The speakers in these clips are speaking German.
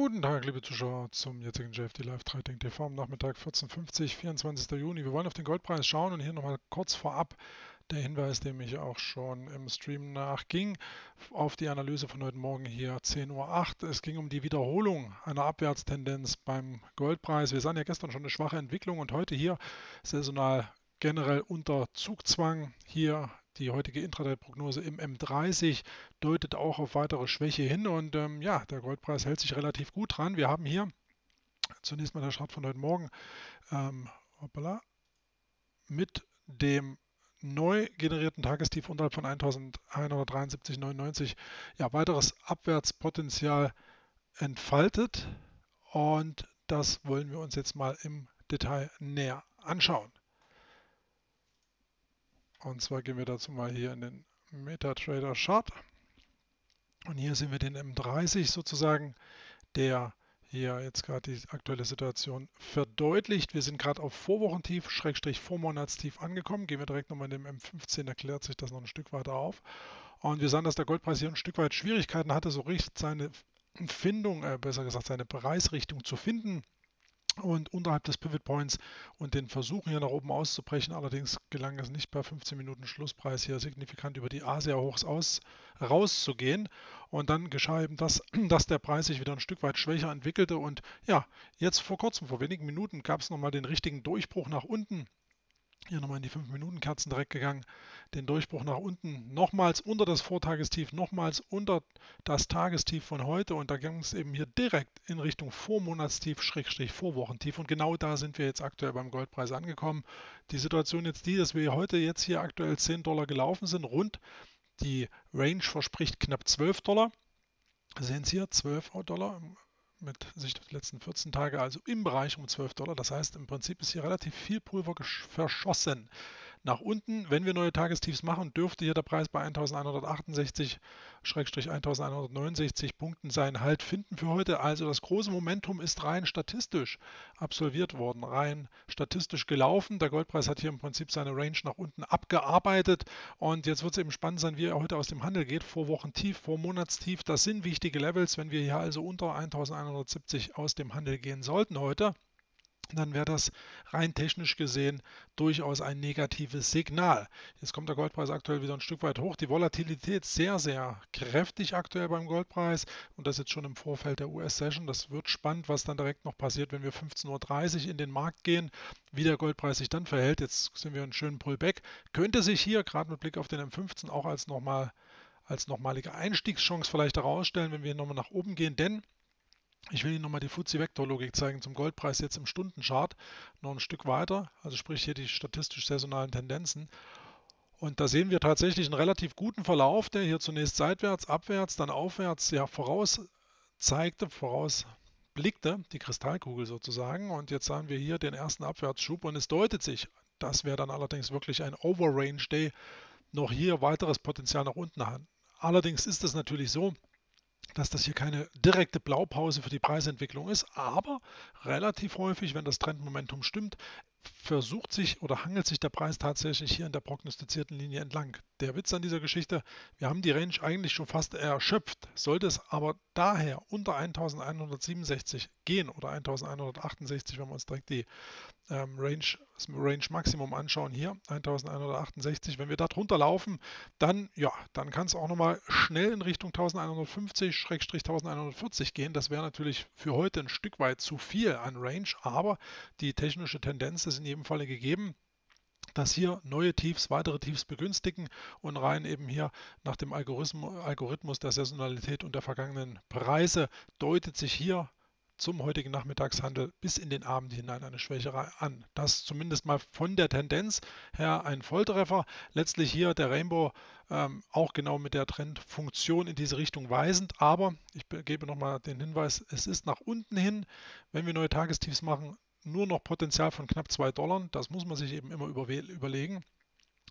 Guten Tag, liebe Zuschauer, zum jetzigen JFD Live Trading TV am Nachmittag 14.50, 24. Juni. Wir wollen auf den Goldpreis schauen und hier nochmal kurz vorab der Hinweis, dem ich auch schon im Stream nachging, auf die Analyse von heute Morgen hier 10.08 Uhr. Es ging um die Wiederholung einer Abwärtstendenz beim Goldpreis. Wir sahen ja gestern schon eine schwache Entwicklung und heute hier saisonal generell unter Zugzwang. Hier die heutige Intraday-Prognose im M30 deutet auch auf weitere Schwäche hin und ähm, ja, der Goldpreis hält sich relativ gut dran. Wir haben hier zunächst mal der Chart von heute Morgen ähm, hoppala, mit dem neu generierten Tagestief unterhalb von 1173,99 ja, weiteres Abwärtspotenzial entfaltet und das wollen wir uns jetzt mal im Detail näher anschauen. Und zwar gehen wir dazu mal hier in den MetaTrader Chart. Und hier sehen wir den M30 sozusagen, der hier jetzt gerade die aktuelle Situation verdeutlicht. Wir sind gerade auf Vorwochentief, Schrägstrich Vormonatstief angekommen. Gehen wir direkt nochmal in dem M15, erklärt sich das noch ein Stück weiter auf. Und wir sahen, dass der Goldpreis hier ein Stück weit Schwierigkeiten hatte, so richtig seine Findung, äh, besser gesagt seine Preisrichtung zu finden und unterhalb des Pivot Points und den Versuchen hier nach oben auszubrechen. Allerdings gelang es nicht bei 15 Minuten Schlusspreis hier signifikant über die Asia-Hochs aus rauszugehen. Und dann geschah eben das, dass der Preis sich wieder ein Stück weit schwächer entwickelte. Und ja, jetzt vor kurzem, vor wenigen Minuten, gab es nochmal den richtigen Durchbruch nach unten. Hier nochmal in die 5-Minuten-Kerzen direkt gegangen. Den Durchbruch nach unten. Nochmals unter das Vortagestief, nochmals unter das Tagestief von heute. Und da ging es eben hier direkt in Richtung Vormonatstief, Schrägstrich Vorwochentief. Und genau da sind wir jetzt aktuell beim Goldpreis angekommen. Die Situation jetzt die, dass wir heute jetzt hier aktuell 10 Dollar gelaufen sind. Rund die Range verspricht knapp 12 Dollar. Sehen Sie hier 12 Dollar mit Sicht auf die letzten 14 Tage, also im Bereich um 12 Dollar. Das heißt, im Prinzip ist hier relativ viel Pulver verschossen nach unten. Wenn wir neue Tagestiefs machen, dürfte hier der Preis bei 1168-1169 Punkten seinen Halt finden für heute. Also das große Momentum ist rein statistisch absolviert worden, rein statistisch gelaufen. Der Goldpreis hat hier im Prinzip seine Range nach unten abgearbeitet und jetzt wird es eben spannend sein, wie er heute aus dem Handel geht. Vor Wochen tief, vor Monatstief, das sind wichtige Levels. Wenn wir hier also unter 1170 aus dem Handel gehen sollten heute, dann wäre das rein technisch gesehen durchaus ein negatives Signal. Jetzt kommt der Goldpreis aktuell wieder ein Stück weit hoch. Die Volatilität sehr, sehr kräftig aktuell beim Goldpreis und das jetzt schon im Vorfeld der US-Session. Das wird spannend, was dann direkt noch passiert, wenn wir 15.30 Uhr in den Markt gehen, wie der Goldpreis sich dann verhält. Jetzt sind wir einen schönen Pullback. Könnte sich hier, gerade mit Blick auf den M15, auch als nochmal als nochmalige Einstiegschance vielleicht herausstellen, wenn wir nochmal nach oben gehen, denn ich will Ihnen nochmal die Fuzzy-Vektor-Logik zeigen zum Goldpreis jetzt im Stundenchart. Noch ein Stück weiter, also sprich hier die statistisch-saisonalen Tendenzen. Und da sehen wir tatsächlich einen relativ guten Verlauf, der hier zunächst seitwärts, abwärts, dann aufwärts ja voraus zeigte, vorausblickte, die Kristallkugel sozusagen. Und jetzt haben wir hier den ersten Abwärtsschub und es deutet sich, das wäre dann allerdings wirklich ein Overrange Day, noch hier weiteres Potenzial nach unten an. Allerdings ist es natürlich so, dass das hier keine direkte Blaupause für die Preisentwicklung ist, aber relativ häufig, wenn das Trendmomentum stimmt, versucht sich oder hangelt sich der Preis tatsächlich hier in der prognostizierten Linie entlang. Der Witz an dieser Geschichte, wir haben die Range eigentlich schon fast erschöpft. Sollte es aber daher unter 1167 gehen oder 1168, wenn wir uns direkt die ähm, Range, das Range Maximum anschauen, hier 1168, wenn wir da drunter laufen, dann, ja, dann kann es auch nochmal schnell in Richtung 1150-1140 gehen. Das wäre natürlich für heute ein Stück weit zu viel an Range, aber die technische Tendenz ist in jedem Falle gegeben dass hier neue Tiefs weitere Tiefs begünstigen und rein eben hier nach dem Algorithmus der Saisonalität und der vergangenen Preise deutet sich hier zum heutigen Nachmittagshandel bis in den Abend hinein eine Schwächere an. Das zumindest mal von der Tendenz her ein Volltreffer. Letztlich hier der Rainbow ähm, auch genau mit der Trendfunktion in diese Richtung weisend. Aber ich gebe nochmal den Hinweis, es ist nach unten hin, wenn wir neue Tagestiefs machen, nur noch Potenzial von knapp 2 Dollar. Das muss man sich eben immer überlegen.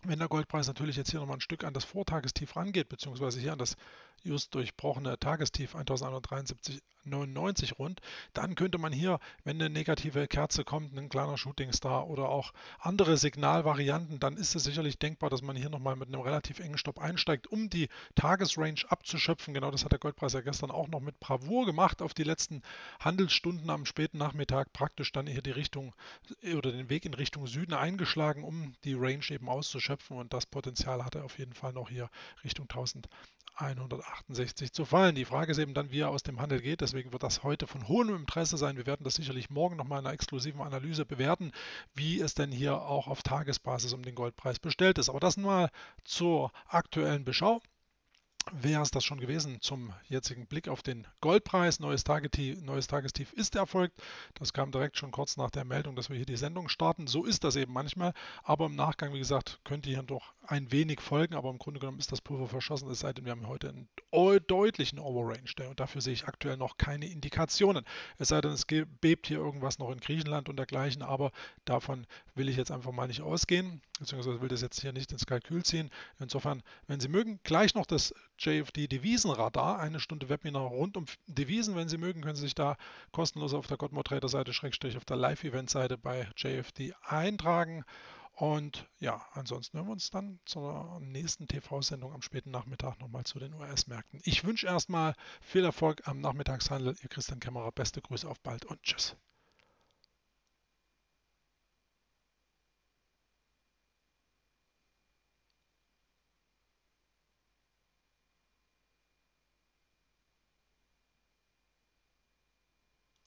Wenn der Goldpreis natürlich jetzt hier nochmal ein Stück an das Vortagestief rangeht, beziehungsweise hier an das just durchbrochene Tagestief 1173,99 rund, dann könnte man hier, wenn eine negative Kerze kommt, ein kleiner Shooting Star oder auch andere Signalvarianten, dann ist es sicherlich denkbar, dass man hier nochmal mit einem relativ engen Stopp einsteigt, um die Tagesrange abzuschöpfen. Genau das hat der Goldpreis ja gestern auch noch mit Bravour gemacht, auf die letzten Handelsstunden am späten Nachmittag. Praktisch dann hier die Richtung oder den Weg in Richtung Süden eingeschlagen, um die Range eben auszuschöpfen. Schöpfen und das Potenzial hat er auf jeden Fall noch hier Richtung 1168 zu fallen. Die Frage ist eben dann, wie er aus dem Handel geht. Deswegen wird das heute von hohem Interesse sein. Wir werden das sicherlich morgen nochmal in einer exklusiven Analyse bewerten, wie es denn hier auch auf Tagesbasis um den Goldpreis bestellt ist. Aber das mal zur aktuellen Beschau wäre es das schon gewesen zum jetzigen Blick auf den Goldpreis. Neues, Tagetief, neues Tagestief ist erfolgt. Das kam direkt schon kurz nach der Meldung, dass wir hier die Sendung starten. So ist das eben manchmal. Aber im Nachgang, wie gesagt, könnte hier doch ein wenig folgen. Aber im Grunde genommen ist das Pulver verschossen. Es sei denn, wir haben heute einen deutlichen Overrange. Und dafür sehe ich aktuell noch keine Indikationen. Es sei denn, es bebt hier irgendwas noch in Griechenland und dergleichen. Aber davon will ich jetzt einfach mal nicht ausgehen. Beziehungsweise will das jetzt hier nicht ins Kalkül ziehen. Insofern, wenn Sie mögen, gleich noch das JFD Devisenradar, eine Stunde Webinar rund um Devisen. Wenn Sie mögen, können Sie sich da kostenlos auf der Godmore Trader Seite, Schrägstrich auf der Live-Event-Seite bei JFD eintragen. Und ja, ansonsten hören wir uns dann zur nächsten TV-Sendung am späten Nachmittag nochmal zu den US-Märkten. Ich wünsche erstmal viel Erfolg am Nachmittagshandel. Ihr Christian Kämmerer, beste Grüße auf bald und tschüss.